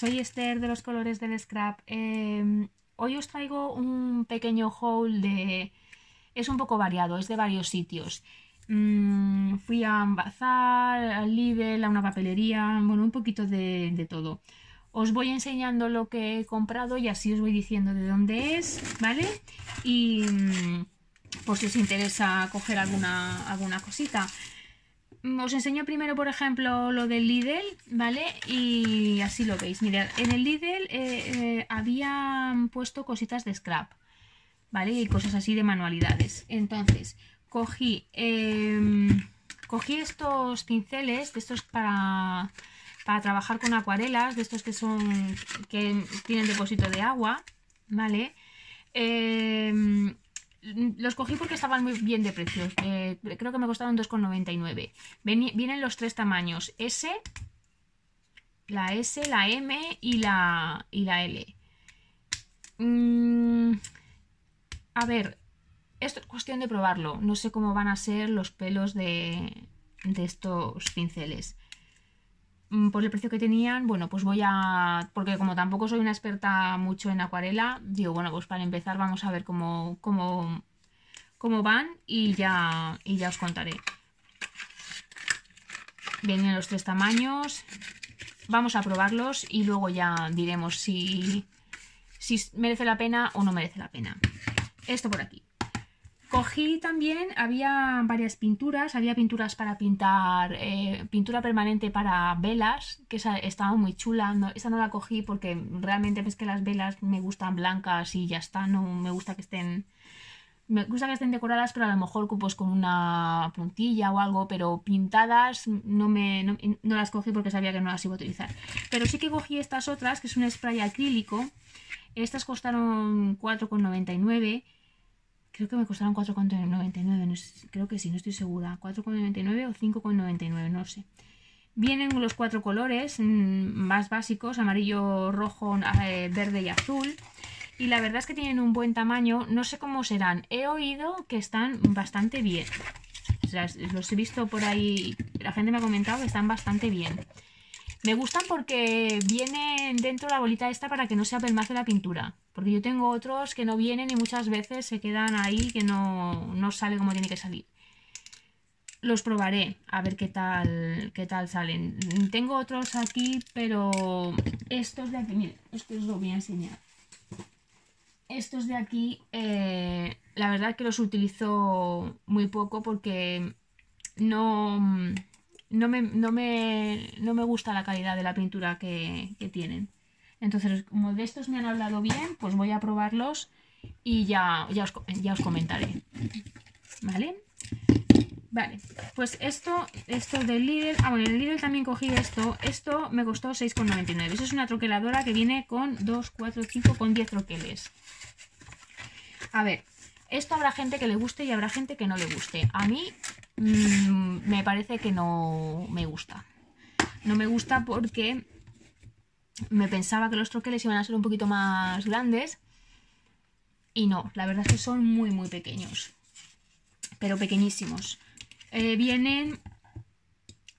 soy Esther de los colores del scrap. Em, hoy os traigo un pequeño haul de... Es un poco variado, es de varios sitios. Mm, fui a Bazar, al Lidl, a una papelería, bueno, un poquito de, de todo. Os voy enseñando lo que he comprado y así os voy diciendo de dónde es, ¿vale? Y mm, por si os interesa coger alguna, alguna cosita. Os enseño primero, por ejemplo, lo del Lidl, ¿vale? Y así lo veis. Mirad, en el Lidl eh, eh, habían puesto cositas de scrap, ¿vale? Y cosas así de manualidades. Entonces, cogí, em, cogí estos pinceles, de estos para, para trabajar con acuarelas, de estos que son, que tienen depósito de agua, ¿vale? Em, los cogí porque estaban muy bien de precio. Eh, creo que me costaron 2,99. Veni- Vienen los tres tamaños. S, la S, la M y la, y la L. Mm, a ver, esto es cuestión de probarlo. No sé cómo van a ser los pelos de, de estos pinceles. Mm, Por el precio que tenían, bueno, pues voy a... Porque como tampoco soy una experta mucho en acuarela, digo, bueno, pues para empezar vamos a ver cómo, cómo, cómo van y ya, y ya os contaré. Vienen los tres tamaños. Vamos a probarlos y luego ya diremos si, si merece la pena o no merece la pena. Esto por aquí. Cogí también, había varias pinturas, había pinturas para pintar, eh, pintura permanente para velas, que esa estaba muy chula, no- esa no la cogí porque realmente es que las velas me gustan blancas y ya está, no me gusta que estén, me gusta que estén decoradas, pero a lo mejor pues con una puntilla o algo, pero pintadas no me no, no las cogí porque sabía que no las iba a utilizar. Pero sí que cogí estas otras, que es un spray acrílico, estas costaron 4,99 Creo que me costaron 4,99, no sé- creo que sí, no estoy segura. 4,99 o 5,99, no sé. Vienen los cuatro colores mm, más básicos, amarillo, rojo, eh, verde y azul. Y la verdad es que tienen un buen tamaño. No sé cómo serán. He oído que están bastante bien. Los he visto por ahí. La gente me ha comentado que están bastante bien. Me gustan porque viene dentro la bolita esta para que no se apelmace la pintura. Porque yo tengo otros que no vienen y muchas veces se quedan ahí que no, no sale como tiene que salir. Los probaré a ver qué tal, qué tal salen. Tengo otros aquí, pero estos de aquí, miren, estos os los voy a enseñar. Estos de aquí, eh, la verdad que los utilizo muy poco porque no, no, me, no, me, no me gusta la calidad de la pintura que, tienen. Entonces, como de estos me han hablado bien, pues voy a probarlos y ya, ya, os, ya os comentaré. ¿Vale? Vale, pues esto, esto del Lidl, ah bueno, en el Lidl también cogí esto, esto me costó 6,99, eso es una troqueladora que viene con 2, 4, 5, con 10 troqueles. A ver, esto habrá gente que le guste y habrá gente que no le guste. A mí mm, me parece que no me gusta. No me gusta porque me pensaba que los troqueles iban a ser un poquito más grandes y no, la verdad es que son muy muy pequeños, pero pequeñísimos. Eh, vienen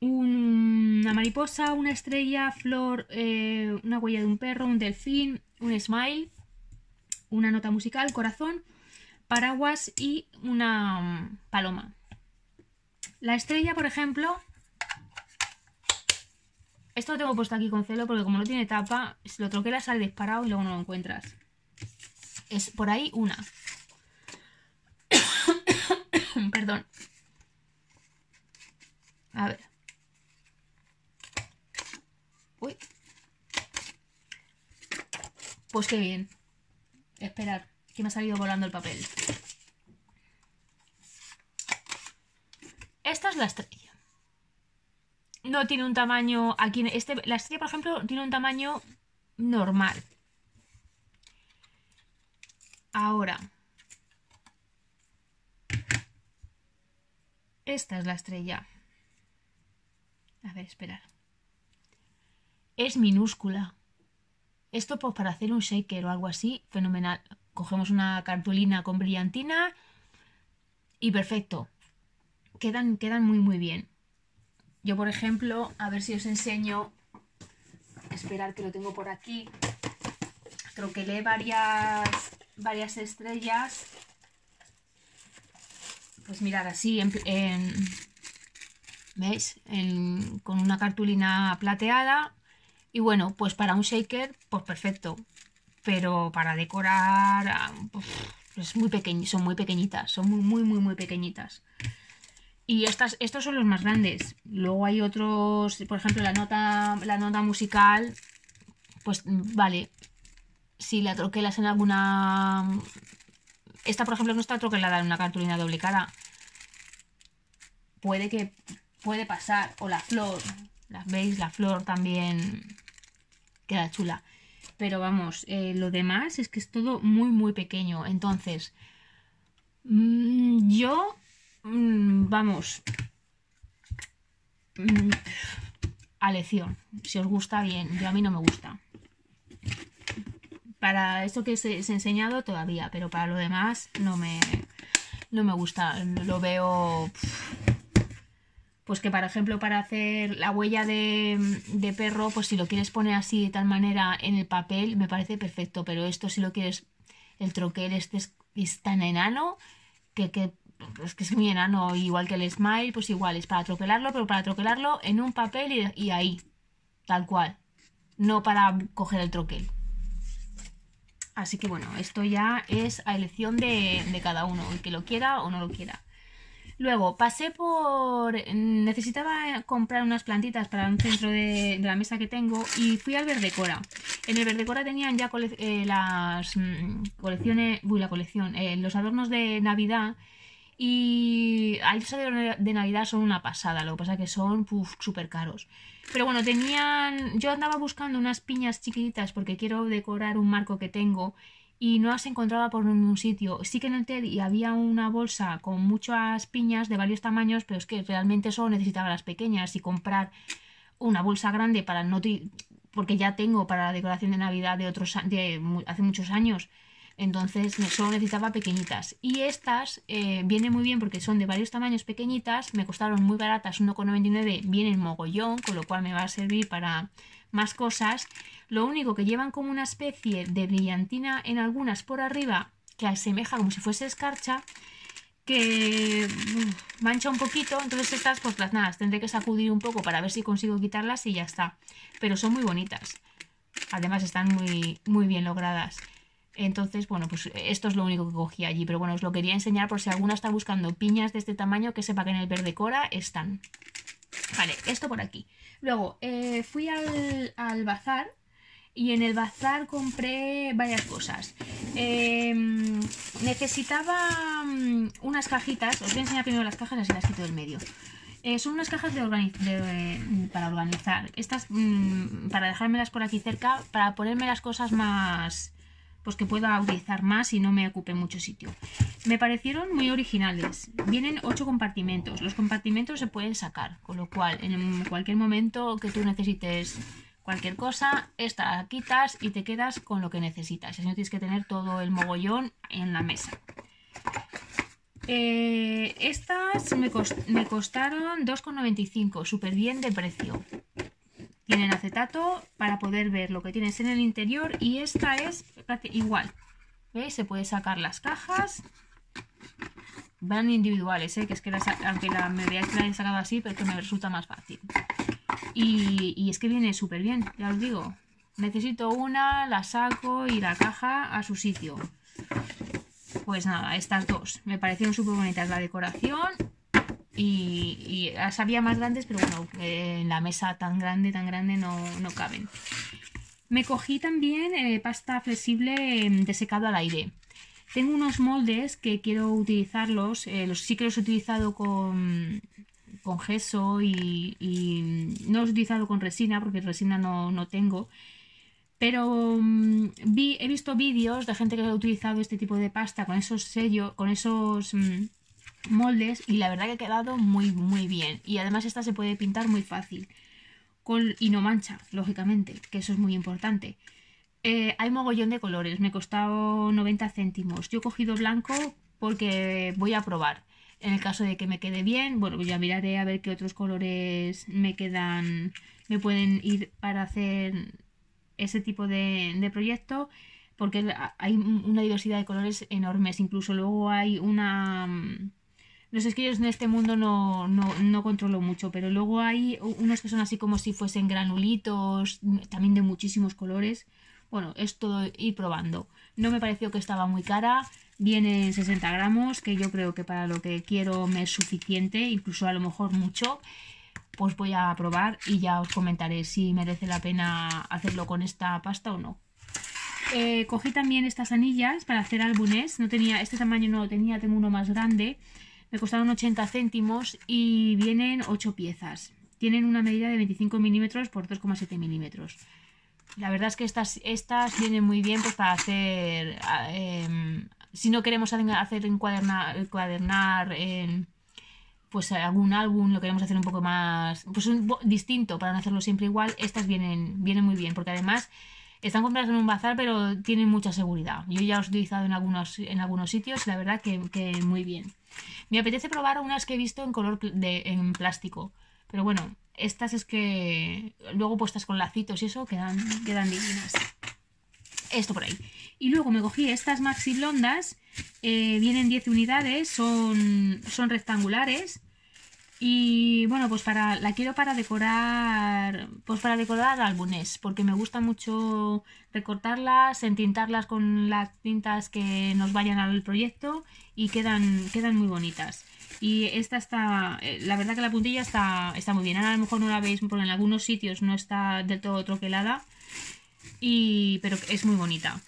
un- una mariposa, una estrella, flor, eh, una huella de un perro, un delfín, un smile, una nota musical, corazón, paraguas y una mm, paloma. La estrella, por ejemplo, esto lo tengo puesto aquí con celo porque como no tiene tapa, si lo troquelas sale disparado y luego no lo encuentras. Es por ahí una. Perdón. A ver. Uy. Pues qué bien. Esperar, que me ha salido volando el papel. Esta es la estrella. No tiene un tamaño. Aquí este, la estrella, por ejemplo, tiene un tamaño normal. Ahora. Esta es la estrella. A ver, esperar. Es minúscula. Esto pues para hacer un shaker o algo así, fenomenal. Cogemos una cartulina con brillantina y perfecto. Quedan, quedan muy muy bien. Yo, por ejemplo, a ver si os enseño esperar que lo tengo por aquí. Troquelé varias, varias estrellas. Pues mirar así, en, ¿veis? con una cartulina plateada. Y bueno, pues para un shaker, pues perfecto. Pero para decorar, pues muy pequeño, son muy pequeñitas, son muy, muy, muy, muy pequeñitas. Y estas, estos son los más grandes. Luego hay otros, por ejemplo, la nota, la nota musical, pues vale. Si la troquelas en alguna... Esta, por ejemplo, no está troquelada en una cartulina doble cara. Puede que... Puede pasar. O la flor. ¿La veis? La flor también queda chula. Pero vamos, eh, lo demás es que es todo muy, muy pequeño. Entonces, mm, yo Mm, vamos, mm, a lección. Si os gusta, bien. Yo a mí no me gusta. Para esto que os he enseñado todavía, pero para lo demás no me, no me gusta. Lo veo... Pues que, por ejemplo, para hacer la huella de, de, perro, pues si lo quieres poner así de tal manera en el papel, me parece perfecto. Pero esto si lo quieres, el troquel este es, tan enano que, que es que es muy enano, igual que el smile, pues igual, es para troquelarlo, pero para troquelarlo en un papel y, ahí, tal cual, no para coger el troquel. Así que bueno, esto ya es a elección de, cada uno, que lo quiera o no lo quiera. Luego pasé por... Necesitaba comprar unas plantitas para un centro de, la mesa que tengo y fui al Verdecora. En el Verdecora tenían ya eh, las mm, colecciones... Uy, la colección. Eh, los adornos de Navidad y los de Navidad son una pasada, lo que pasa que son súper caros. Pero bueno, tenían. Yo andaba buscando unas piñas chiquititas porque quiero decorar un marco que tengo y no las encontraba por ningún sitio. Sí que en el TED había una bolsa con muchas piñas de varios tamaños, pero es que realmente solo necesitaba las pequeñas y comprar una bolsa grande para no. porque ya tengo para la decoración de Navidad de otros de hace muchos años entonces solo necesitaba pequeñitas. Y estas eh, vienen muy bien porque son de varios tamaños pequeñitas. Me costaron muy baratas, 1,99. Vienen mogollón, con lo cual me va a servir para más cosas. Lo único que llevan como una especie de brillantina en algunas por arriba que asemeja como si fuese escarcha que mm, mancha un poquito, entonces estas pues las nada, tendré que sacudir un poco para ver si consigo quitarlas y ya está. Pero son muy bonitas. Además están muy, muy bien logradas. Entonces, bueno, pues esto es lo único que cogí allí. Pero bueno, os lo quería enseñar por si alguna está buscando piñas de este tamaño, que sepa que en el verde cora están. Vale, esto por aquí. Luego, eh, fui al, bazar y en el bazar compré varias cosas. Em, necesitaba mm, unas cajitas. Os voy a enseñar primero las cajas, así las quito del medio. Eh, son unas cajas de, para organizar. Estas, mm, para dejármelas por aquí cerca, para ponerme las cosas más pues que pueda utilizar más y no me ocupe mucho sitio. Me parecieron muy originales. Vienen ocho compartimentos. Los compartimentos se pueden sacar, con lo cual en cualquier momento que tú necesites cualquier cosa, esta la quitas y te quedas con lo que necesitas. Así no tienes que tener todo el mogollón en la mesa. Eh, estas me, me costaron 2,95, súper bien de precio. Tienen acetato para poder ver lo que tienes en el interior y esta es igual. ¿Veis? Se puede sacar las cajas. Van individuales, ¿eh? que es que aunque la, me veáis que la he sacado así, pero que me resulta más fácil. Y, y es que viene súper bien, ya os digo. Necesito una, la saco y la caja a su sitio. Pues nada, estas dos. Me parecieron súper bonitas la decoración y, y había más grandes, pero bueno, en la mesa tan grande, tan grande no, caben. Me cogí también eh, pasta flexible em, de secado al aire. Tengo unos moldes que quiero utilizarlos, eh, los sí que los he utilizado con, con gesso y, no los he utilizado con resina porque resina no, tengo. Pero mm, vi, he visto vídeos de gente que ha utilizado este tipo de pasta con esos sellos, con esos... Mm, moldes y la verdad que ha quedado muy muy bien y además esta se puede pintar muy fácil y no mancha, lógicamente, que eso es muy importante. Eh, hay mogollón de colores, me costado 90 céntimos. Yo he cogido blanco porque voy a probar. En el caso de que me quede bien, bueno, ya miraré a ver qué otros colores me quedan, me pueden ir para hacer ese tipo de, de proyecto porque hay una diversidad de colores enormes. Incluso luego hay una... No sé, es que yo en este mundo no, no, no, controlo mucho, pero luego hay unos que son así como si fuesen granulitos, también de muchísimos colores. Bueno, es todo ir probando. No me pareció que estaba muy cara. Viene en 60 gramos, que yo creo que para lo que quiero me es suficiente, incluso a lo mejor mucho. Pues voy a probar y ya os comentaré si merece la pena hacerlo con esta pasta o no. Eh, cogí también estas anillas para hacer álbumes. No tenía, este tamaño no lo tenía, tengo uno más grande. Me costaron 80 céntimos y vienen 8 piezas. Tienen una medida de 25 milímetros por 2,7 milímetros. La verdad es que estas, estas vienen muy bien pues, para hacer... Em, si no queremos hacer encuadernar, encuadernar pues algún álbum, lo queremos hacer un poco más pues distinto para no hacerlo siempre igual, estas vienen, vienen muy bien porque además están compradas en un bazar, pero tienen mucha seguridad. Yo ya los he utilizado en algunos, en algunos sitios, la verdad que, muy bien. Me apetece probar unas que he visto en color de, en plástico. Pero bueno, estas es que luego puestas con lacitos y eso quedan, quedan divinas. Esto por ahí. Y luego me cogí estas maxi blondas. Eh, vienen 10 unidades, son, son rectangulares. Y bueno, pues para la quiero para decorar, pues para decorar álbumes, porque me gusta mucho recortarlas, entintarlas con las tintas que nos vayan al proyecto y quedan, quedan muy bonitas. Y esta está, eh, la verdad que la puntilla está, está muy bien. A lo mejor no la veis porque en algunos sitios no está del todo troquelada, y, pero es muy bonita.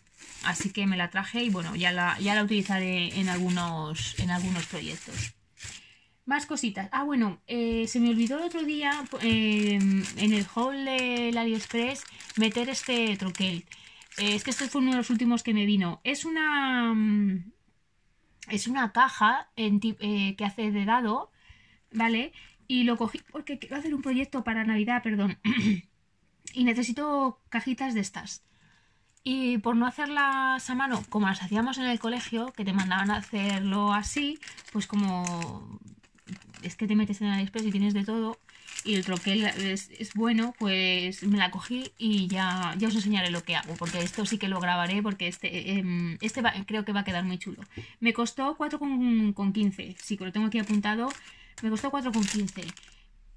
Así que me la traje y bueno, ya la, ya la utilizaré en algunos, en algunos proyectos. Más cositas. Ah, bueno, eh, se me olvidó el otro día em, en el haul del AliExpress meter este troquel. Eh, es que este fue uno de los últimos que me vino. Es una... Mm, es una caja eh, que hace de dado, ¿vale? Y lo cogí porque quiero hacer un proyecto para Navidad, perdón. y necesito cajitas de estas. Y por no hacerlas a mano, como las hacíamos en el colegio, que te mandaban a hacerlo así, pues como es que te metes en AliExpress y tienes de todo y el troquel es, bueno, pues me la cogí y ya, ya os enseñaré lo que hago, porque esto sí que lo grabaré porque este, em, este creo que va a quedar muy chulo. Me costó 4,15, sí, que lo tengo aquí apuntado, me costó 4,15.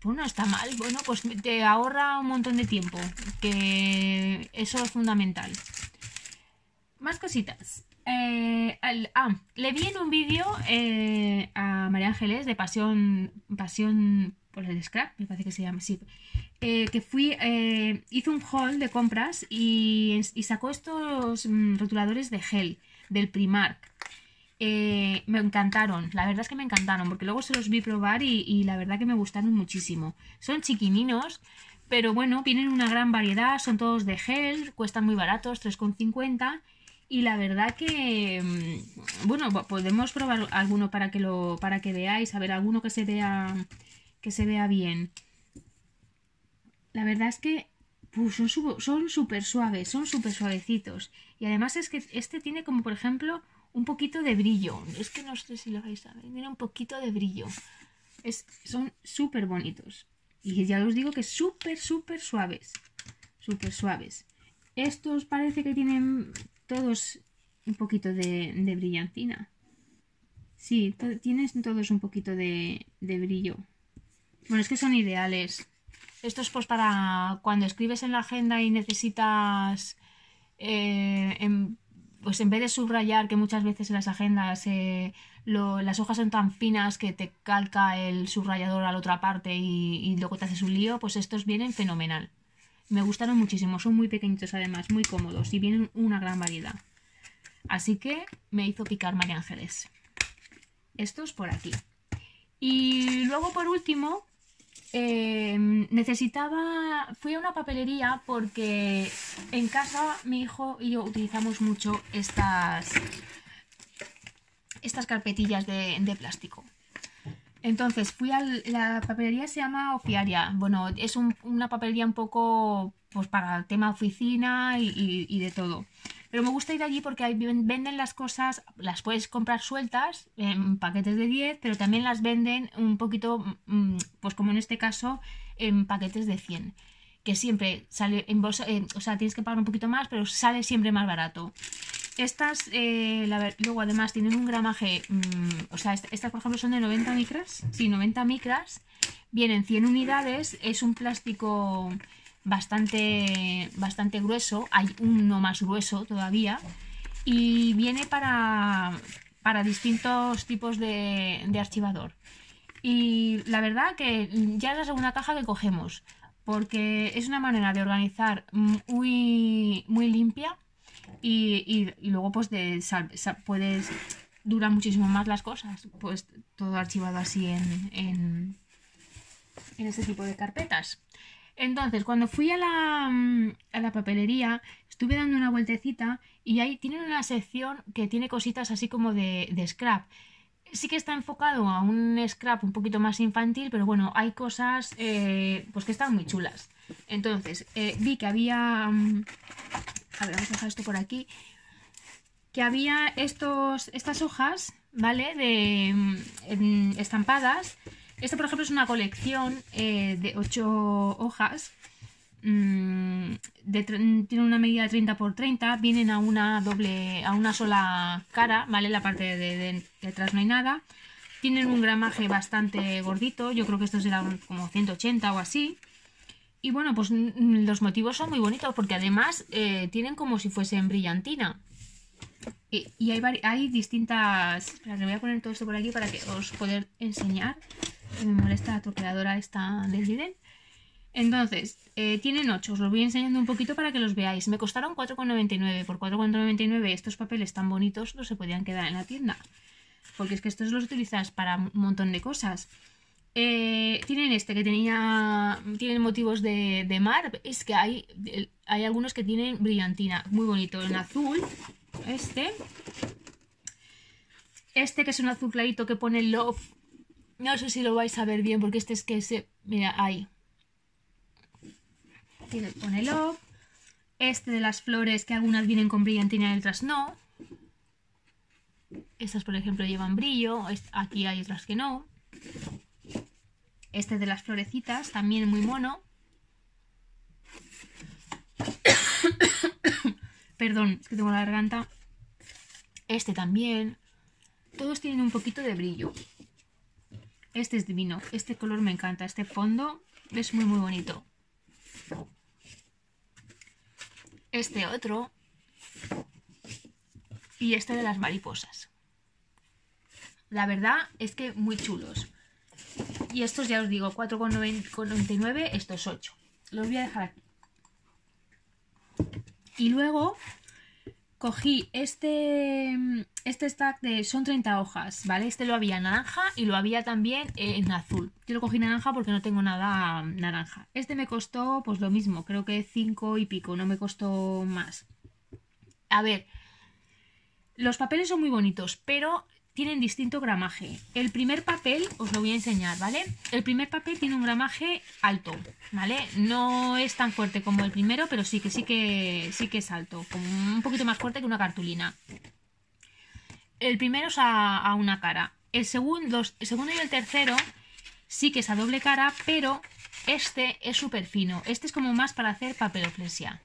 Pues no está mal, bueno, pues te ahorra un montón de tiempo, que eso es fundamental. Más cositas. Eh, ah, le vi en un vídeo eh, a María Ángeles de Pasión, Pasión por el Scrap, me parece que se llama así, eh, que fui, hizo un haul de compras y, sacó estos mm, rotuladores de gel del Primark. me encantaron, la verdad es que me encantaron, porque luego se los vi probar y, la verdad que me gustaron muchísimo. Son chiquininos, pero bueno, vienen una gran variedad, son todos de gel, cuestan muy baratos, 3,50 y la verdad que, mm, bueno, podemos probar alguno para que lo, para que veáis, a ver, alguno que se vea, que se vea bien. La verdad es que son súper suaves, son súper suavecitos. Y además es que este tiene como, por ejemplo, un poquito de brillo. Es que no sé si lo vais a ver, tiene un poquito de brillo. Es, son súper bonitos. Y ya os digo que súper, súper suaves. Súper suaves. Estos parece que tienen todos un poquito de, brillantina. Sí, tienes todos un poquito de, brillo. Bueno, es que son ideales. Esto es pues para cuando escribes en la agenda y necesitas, eh, pues en vez de subrayar, que muchas veces en las agendas eh, las hojas son tan finas que te calca el subrayador a la otra parte y, y luego te haces un lío, pues estos vienen fenomenal. Me gustaron muchísimo, son muy pequeñitos además, muy cómodos y vienen una gran variedad. Así que me hizo picar María Ángeles. Estos por aquí. Y luego por último, em, necesitaba, fui a una papelería porque en casa mi hijo y yo utilizamos mucho estas, estas carpetillas de, de plástico. Entonces fui a la papelería se llama Ofiaria. Bueno, es una papelería un poco pues para tema oficina y, de todo. Pero me gusta ir allí porque ahí venden las cosas, las puedes comprar sueltas en paquetes de 10, pero también las venden un poquito, mm, pues como en este caso, en paquetes de 100 que siempre sale en bolsa, o sea, tienes que pagar un poquito más, pero sale siempre más barato. Estas, eh, luego además tienen un gramaje, mm, o sea, estas por ejemplo son de 90 micras, sí, 90 micras, vienen 100 unidades, es un plástico bastante, bastante grueso, hay uno más grueso todavía, y viene para, para distintos tipos de, de archivador. Y la verdad que ya es la segunda caja que cogemos, porque es una manera de organizar muy, muy limpia y, luego pues de puedes durar muchísimo más las cosas, pues todo archivado así en, en, en este tipo de carpetas. Entonces, cuando fui a la, a la papelería, estuve dando una vueltecita y ahí tienen una sección que tiene cositas así como de, de scrap sí que está enfocado a un scrap un poquito más infantil, pero bueno, hay cosas eh, pues que están muy chulas. Entonces, eh, vi que había... A ver, vamos a dejar esto por aquí. Que había estos, estas hojas, ¿vale? De mm, estampadas. Esta, por ejemplo, es una colección eh, de 8 hojas Mm, tiene una medida de 30 por 30, vienen a una doble, a una sola cara, ¿vale? La parte de, detrás no hay nada. Tienen un gramaje bastante gordito, yo creo que estos eran como 180 o así. Y bueno, pues los motivos son muy bonitos porque además eh, tienen como si fuesen brillantina. Y, hay, hay distintas... Espera, le voy a poner todo esto por aquí para que os poder enseñar. Me molesta la troqueadora esta del Lidl. Entonces, eh, tienen 8, os los voy enseñando un poquito para que los veáis. Me costaron 4,99. Por 4,99 estos papeles tan bonitos no se podían quedar en la tienda. Porque es que estos los utilizas para un montón de cosas. Eh, tienen este que tenía. Tienen motivos de, mar. Es que hay, hay algunos que tienen brillantina. Muy bonito. En azul. Este. Este que es un azul clarito que pone love. No sé si lo vais a ver bien porque este es que se. Mira, ahí tiene, pone love. Este de las flores que algunas vienen con brillantina y otras no. Estas, por ejemplo, llevan brillo. Aquí hay otras que no. Este de las florecitas, también muy mono. Perdón, es que tengo la garganta. Este también. Todos tienen un poquito de brillo. Este es divino. Este color me encanta. Este fondo es muy, muy bonito este otro y este de las mariposas. La verdad es que muy chulos. Y estos ya os digo, 4,99, estos 8. Los voy a dejar aquí. Y luego cogí este, este stack de son 30 hojas, ¿vale? Este lo había naranja y lo había también en azul. Yo lo cogí naranja porque no tengo nada naranja. Este me costó pues lo mismo, creo que 5 y pico, no me costó más. A ver, los papeles son muy bonitos, pero tienen distinto gramaje. El primer papel, os lo voy a enseñar, ¿vale? El primer papel tiene un gramaje alto, ¿vale? No es tan fuerte como el primero, pero sí que sí que sí que es alto, como un poquito más fuerte que una cartulina. El primero es a, una cara. El segundo, el segundo y el tercero sí que es a doble cara, pero este es súper fino. Este es como más para hacer papeloflesia.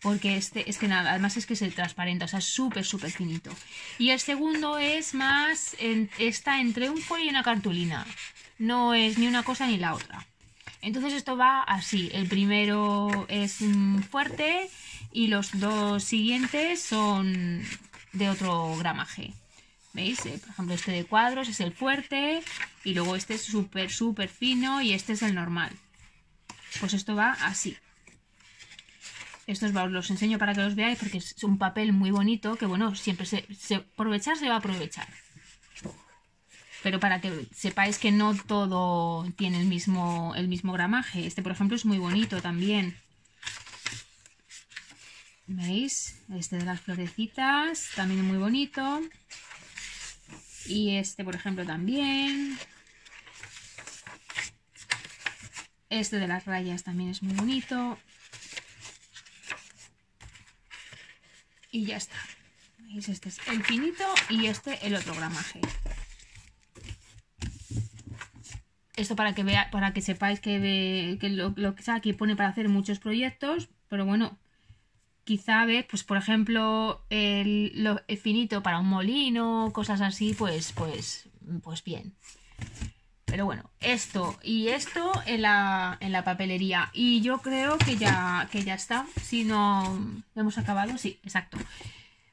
Porque este, es que nada, además es que es el transparente, o sea, es súper, súper finito. Y el segundo es más, está entre un folio y una cartulina. No es ni una cosa ni la otra. Entonces esto va así. El primero es fuerte y los dos siguientes son de otro gramaje. ¿Veis? Eh, por ejemplo, este de cuadros es el fuerte y luego este es súper, súper fino y este es el normal. Pues esto va así. Estos os los enseño para que los veáis porque es un papel muy bonito que, bueno, siempre se, aprovechar se va a aprovechar. Pero para que sepáis que no todo tiene el mismo, el mismo gramaje. Este, por ejemplo, es muy bonito también. ¿Veis? Este de las florecitas, también muy bonito. Y este, por ejemplo, también. Este de las rayas también es muy bonito. Y ya está. Este es el finito y este el otro gramaje. esto para que vea, para que sepáis que, lo, que sea, aquí pone para hacer muchos proyectos, pero bueno, quizá ve, pues por ejemplo, el, finito para un molino, cosas así, pues, pues, pues bien. Pero bueno, esto y esto en la, en la papelería. Y yo creo que ya, que ya está. Si no hemos acabado, sí, exacto.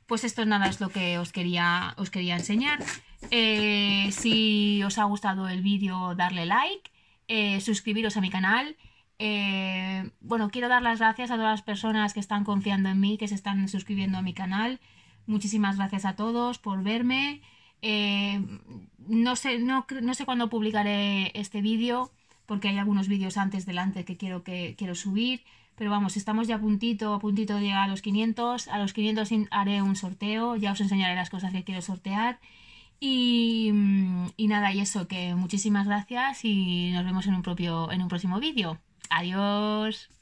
Pues esto nada es lo que os quería, os quería enseñar. Eh, si os ha gustado el vídeo, darle like, eh, suscribiros a mi canal. Eh, bueno, quiero dar las gracias a todas las personas que están confiando en mí, que se están suscribiendo a mi canal. Muchísimas gracias a todos por verme. No, sé, no, no sé cuándo publicaré este vídeo, porque hay algunos vídeos antes delante que quiero, que quiero subir. Pero vamos, estamos ya a puntito, a puntito de llegar a los 500. A los 500 haré un sorteo, ya os enseñaré las cosas que quiero sortear. Y, y nada, y eso, que muchísimas gracias y nos vemos en un, propio, en un próximo vídeo. Adiós.